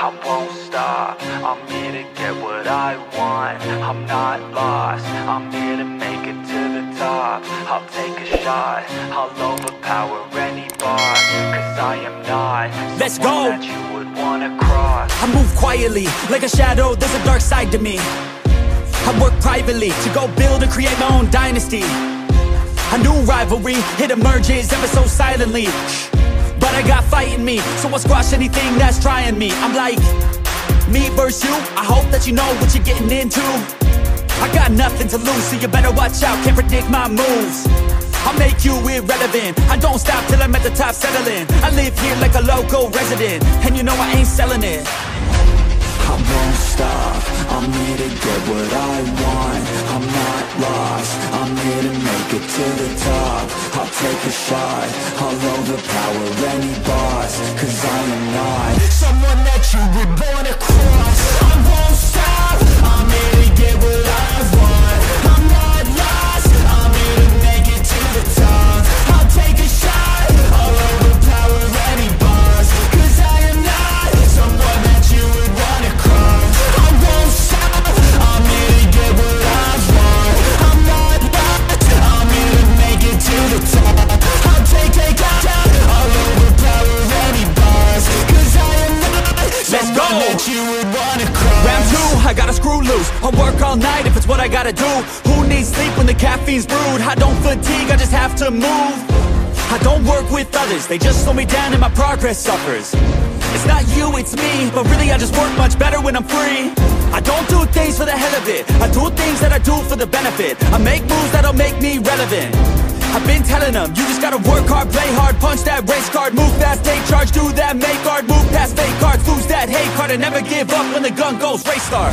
I won't stop. I'm here to get what I want. I'm not lost. I'm here to make it to the top. I'll take a shot. I'll overpower any boss Cause I am not Let's go. that you would wanna cross. I move quietly, like a shadow, there's a dark side to me. I work privately, to go build and create my own dynasty. A new rivalry, it emerges ever so silently. Shh. But I got fight in me, so I'll squash anything that's trying me. I'm like, me versus you, I hope that you know what you're getting into. I got nothing to lose, so you better watch out, can't predict my moves. I'll make you irrelevant. I don't stop till I'm at the top settling. I live here like a local resident. And you know I ain't selling it. I won't stop, I'm here to get what I want. I'm not lost, I'm here to make it to the top. I'll take a shot, I'll overpower any boss Cause I am not. Someone that you Someone that you would wanna cross Round two, I gotta screw loose. I'll work all night if it's what I gotta do. Who needs sleep when the caffeine's brewed? I don't fatigue, I just have to move. I don't work with others. They just slow me down and my progress suffers. It's not you, it's me. But really I just work much better when I'm free. I don't do things for the hell of it. I do things that I do for the benefit. I make moves that'll make me relevant I've been telling them, you just gotta work hard, play hard Punch that race card, move fast, take charge Do that, make hard, move past fake cards Lose that hate card and never give up when the gun goes Race stop,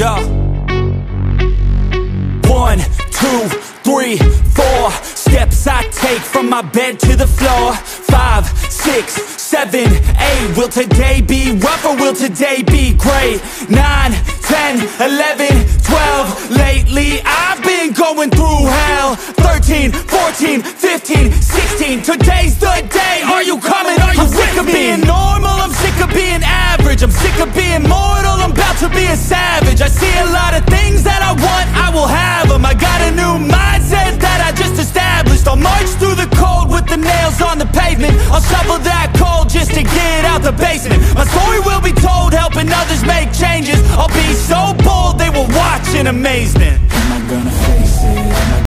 go. One, two, three, four steps I take from my bed to the floor. Five, six, seven, eight. Will today be rough or will today be great? Nine, ten, eleven, twelve. Lately I've been going through hell. Thirteen, fourteen, fifteen, sixteen. Today's the day. Are you coming? Are you I'm sick of being a savage. I see a lot of things that I want. I will have them. I got a new mindset that I just established. I'll march through the cold with the nails on the pavement. I'll shovel that coal just to get out the basement. My story will be told, helping others make changes. I'll be so bold they will watch in amazement.